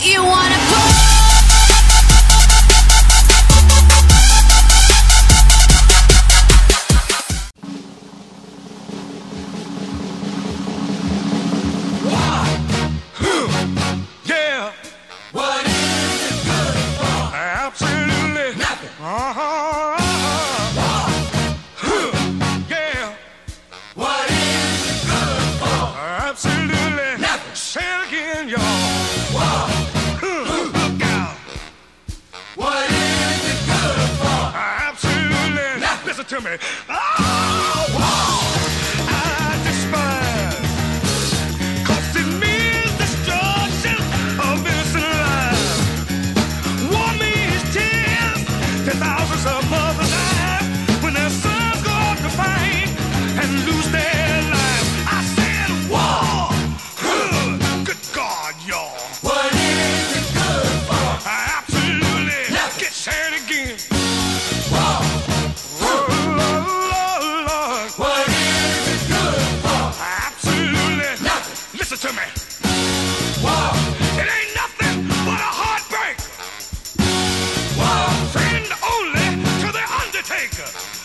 You it to me. Ah! Undertaker.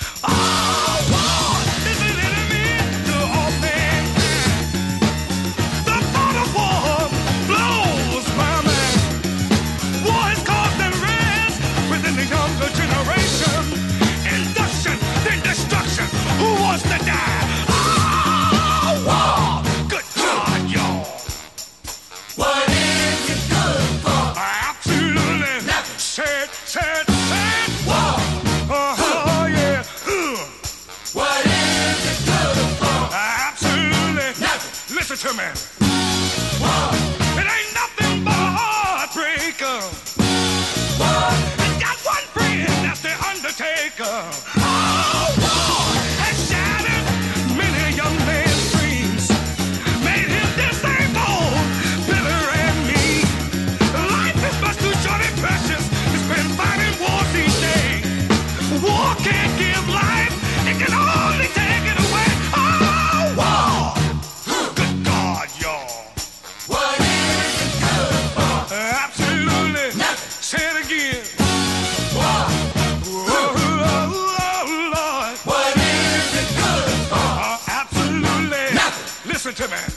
Fisherman. Listen to me.